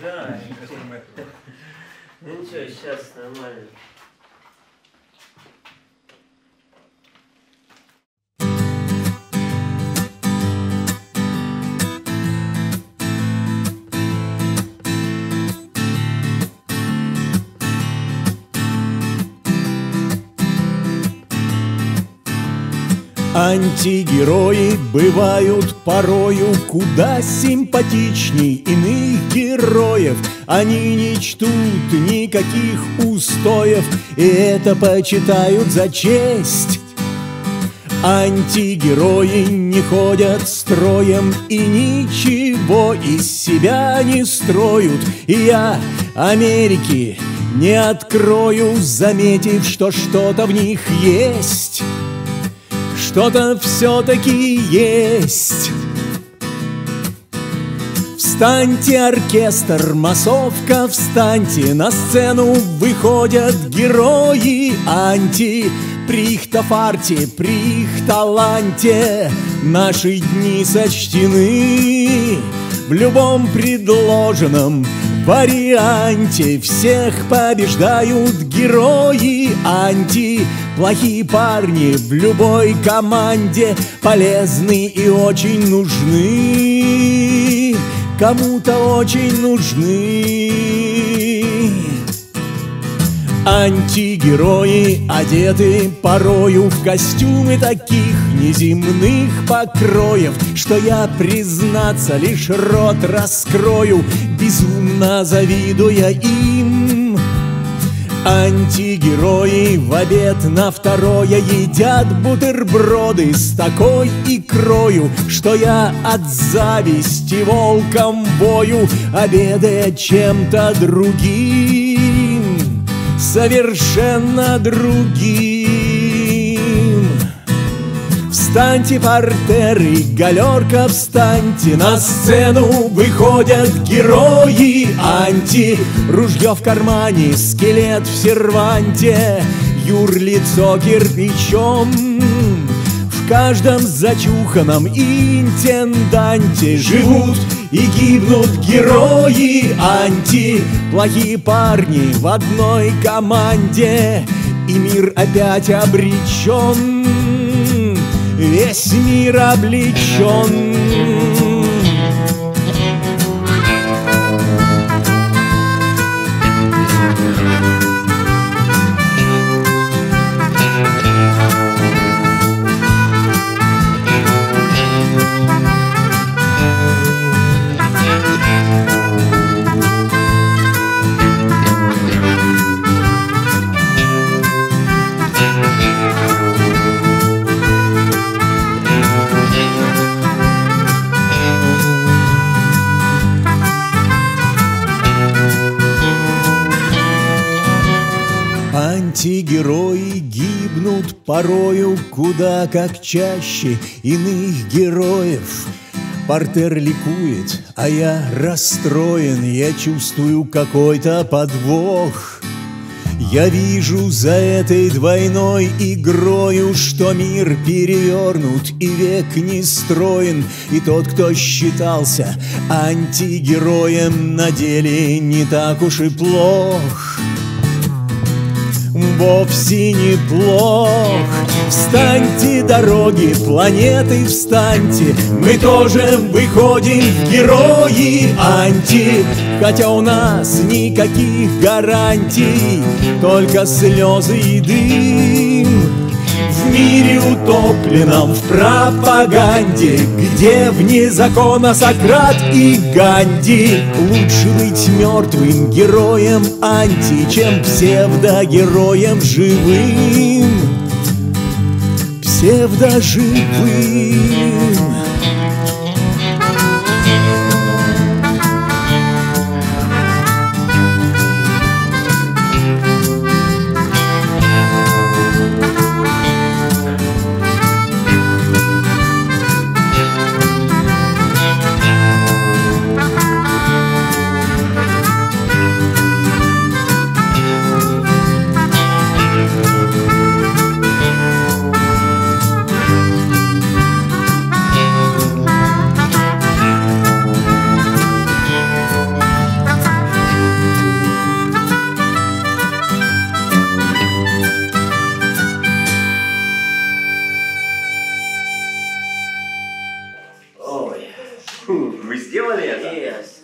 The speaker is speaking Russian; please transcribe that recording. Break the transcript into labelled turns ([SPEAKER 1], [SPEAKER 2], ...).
[SPEAKER 1] Да. Ну ничего, сейчас нормально.
[SPEAKER 2] Антигерои бывают порою куда симпатичней иных героев. Они не чтут никаких устоев, и это почитают за честь. Антигерои не ходят строем и ничего из себя не строят. И я Америки не открою, заметив, что что-то в них есть что-то все-таки есть. Встаньте, оркестр, массовка, встаньте, на сцену выходят герои анти. При их наши дни сочтены. В любом предложенном варианте. Всех побеждают герои анти. Плохие парни в любой команде Полезны и очень нужны. Кому-то очень нужны Антигерои одеты порою в костюмы таких неземных покроев, Что я, признаться, лишь рот раскрою, безумно завидуя им. Антигерои в обед на второе едят бутерброды с такой икрою, Что я от зависти волком бою, обедая чем-то другим, совершенно другим. Встаньте, портеры, галерка, встаньте. На сцену выходят герои анти. Ружье в кармане, скелет в серванте. Юр лицо кирпичом. В каждом зачуханном интенданте Живут и гибнут герои анти. Плохие парни в одной команде. И мир опять обречен весь мир облечен. Антигерои гибнут порою куда как чаще иных героев. Портер ликует, а я расстроен, я чувствую какой-то подвох. Я вижу за этой двойной игрою, что мир перевернут и век не строен, и тот, кто считался антигероем, на деле не так уж и плох вовсе неплох. Встаньте, дороги, планеты, встаньте. Мы тоже выходим герои анти. Хотя у нас никаких гарантий Только слезы и дым мире утопленном в пропаганде Где вне закона Сократ и Ганди. Лучше быть мертвым героем анти Чем псевдогероем живым. Псевдоживым
[SPEAKER 1] Вы сделали это?
[SPEAKER 3] Yes.